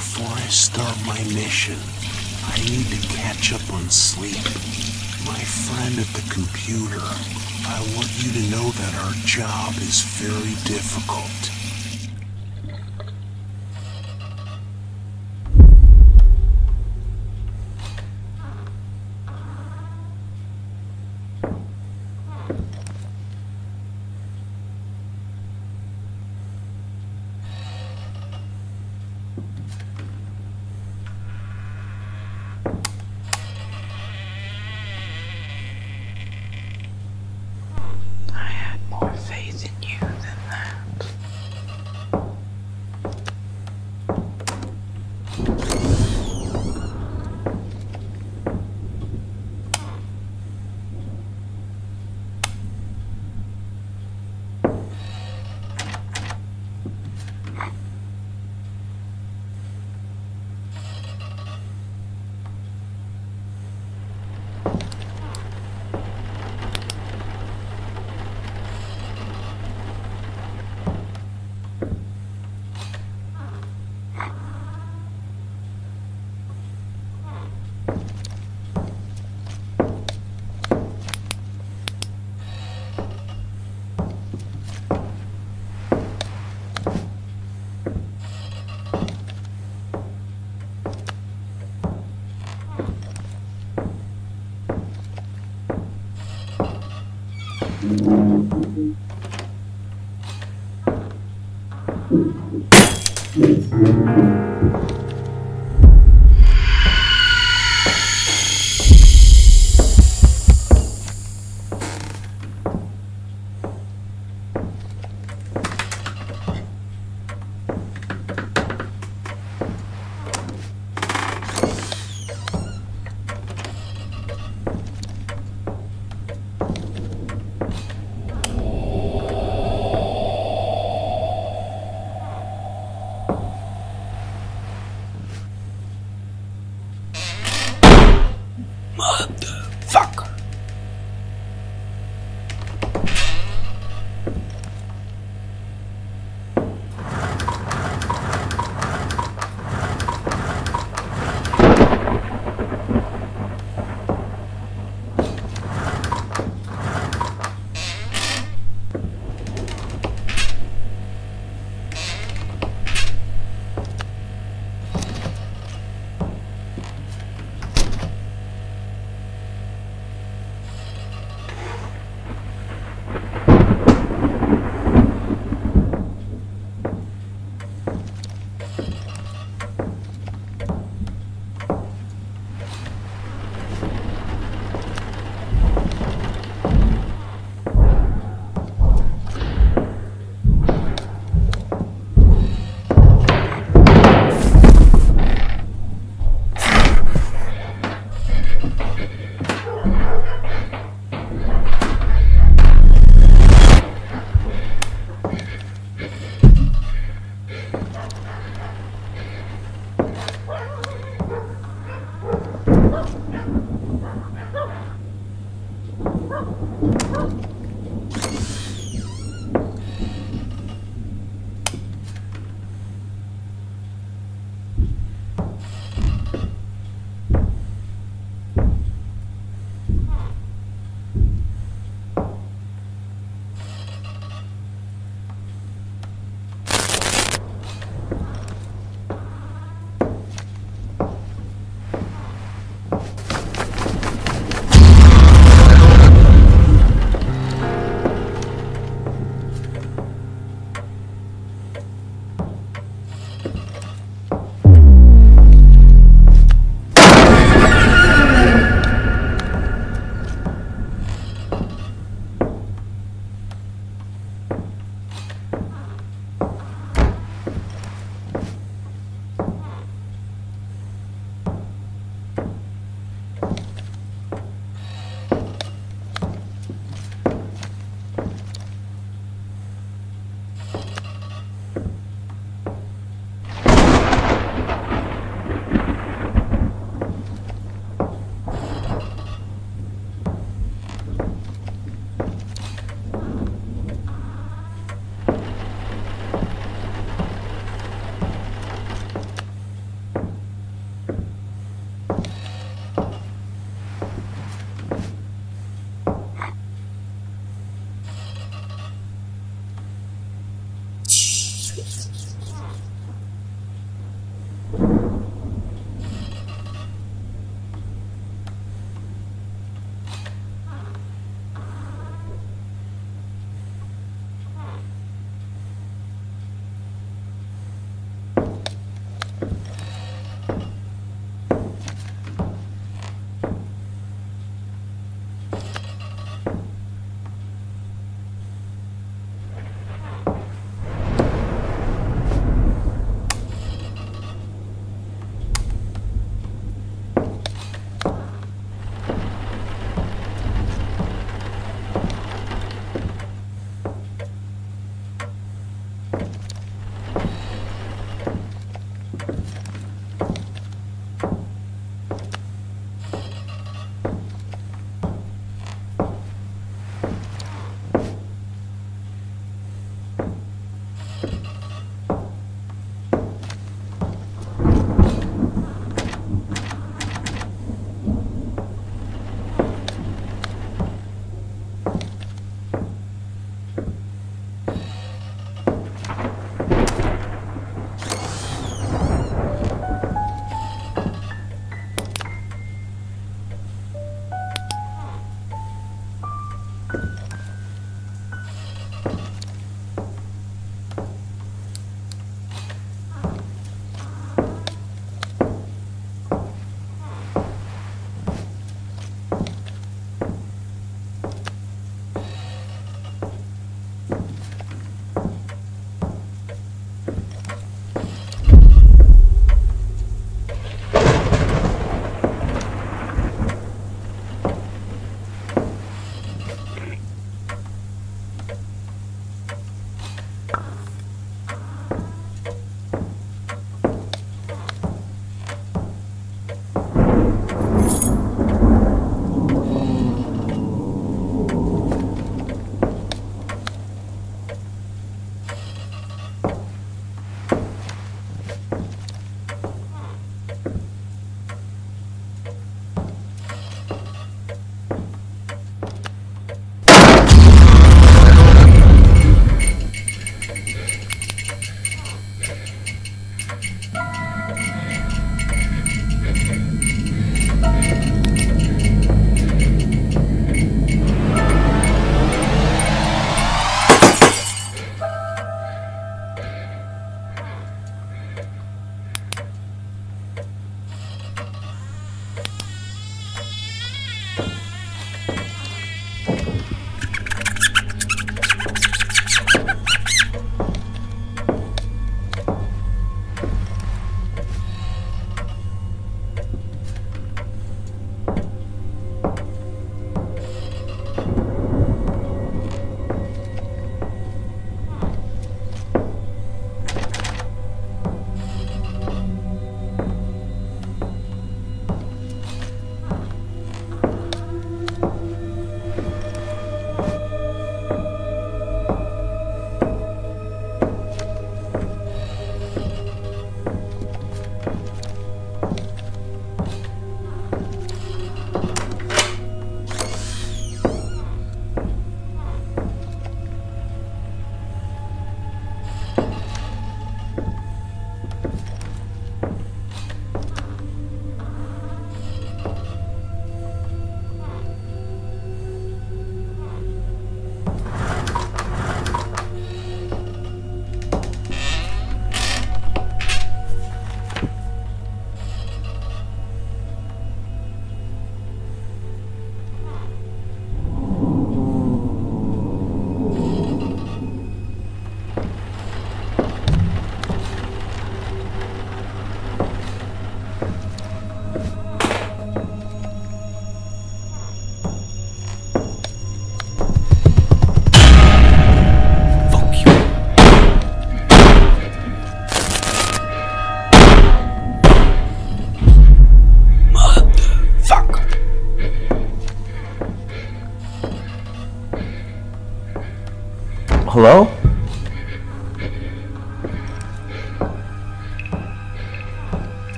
Before I start my mission, I need to catch up on sleep. My friend at the computer, I want you to know that our job is very difficult. Thank you.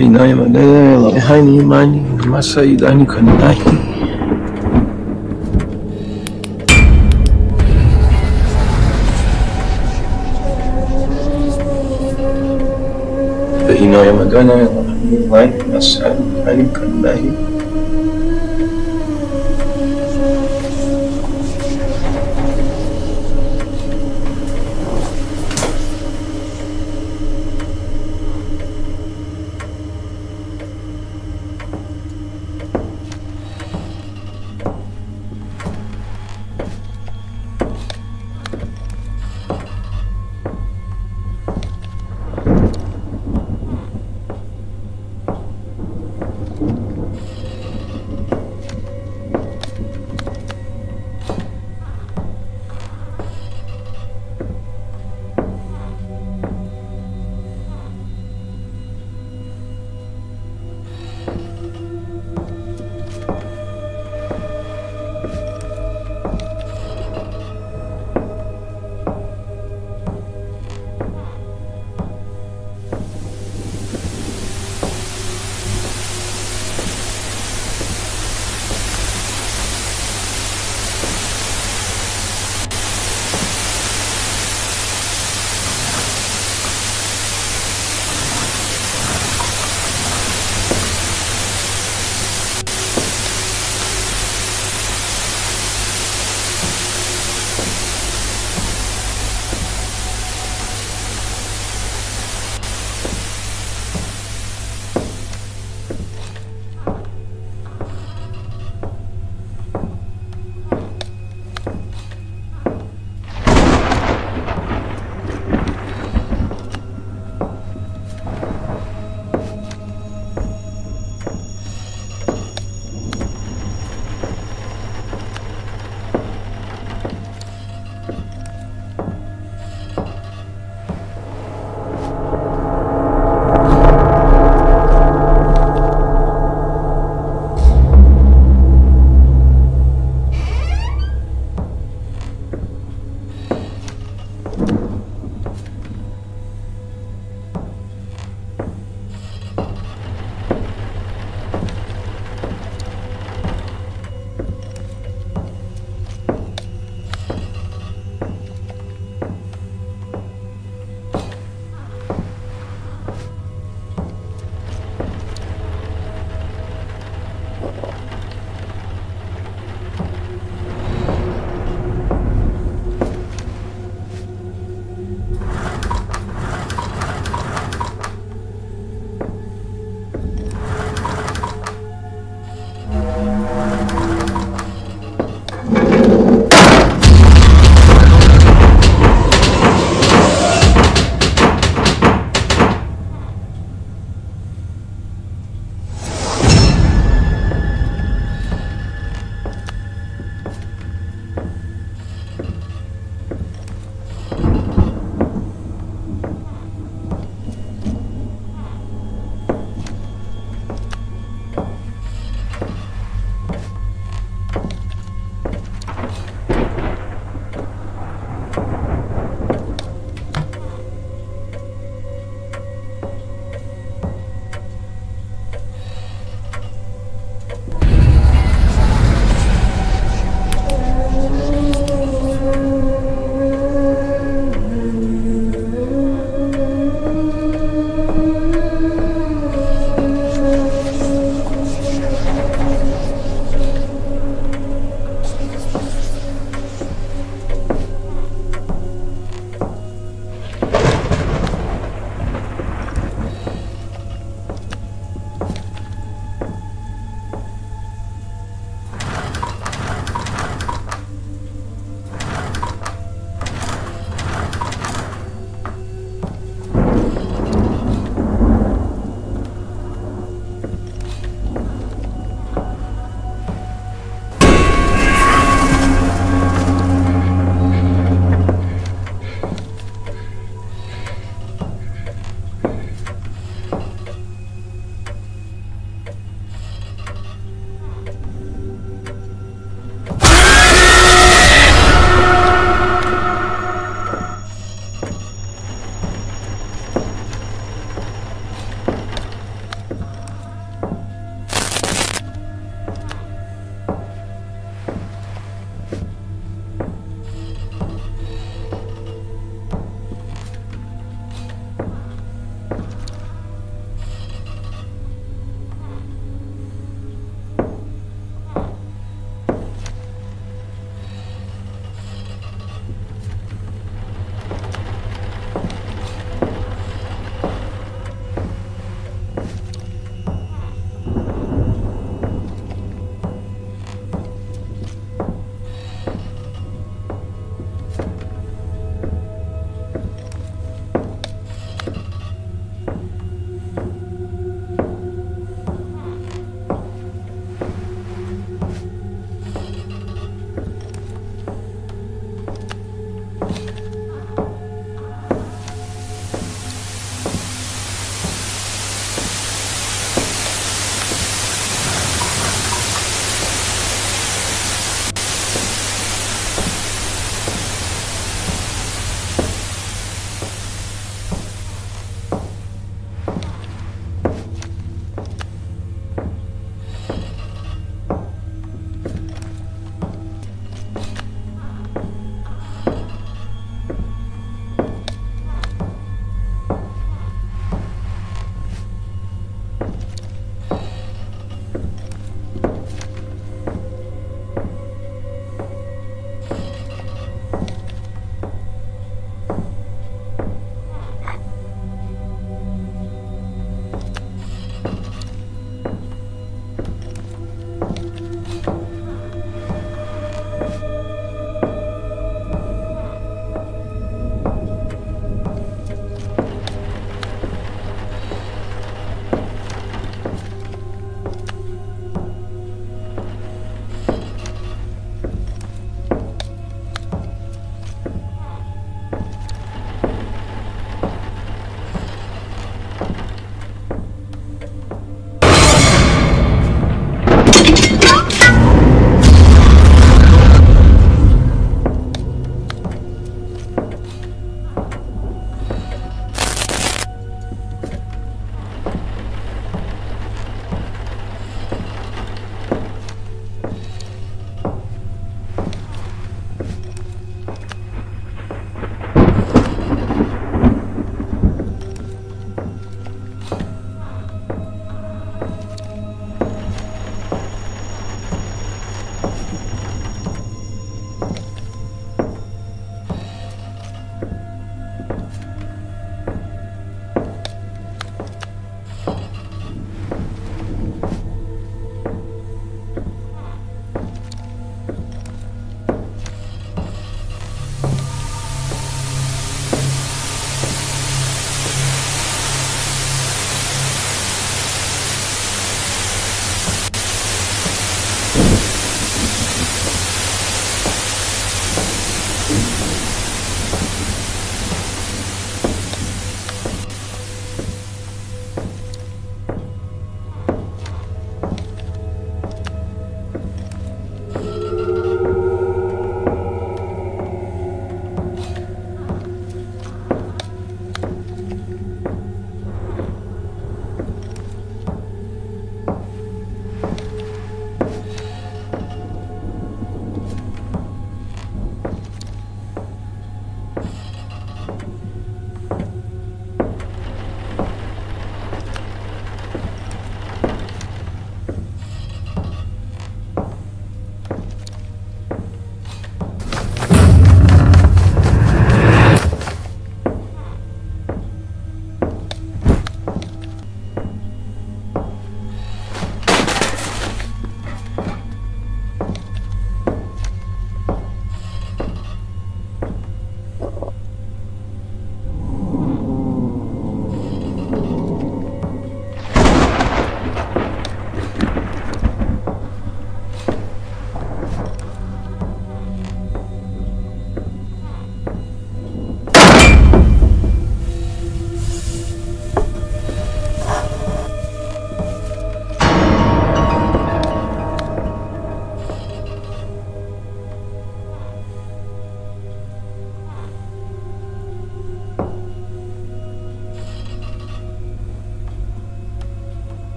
فإناي مدى هاني ماني ما سيداني كناي فإناي مدى هاني ما سيداني كناي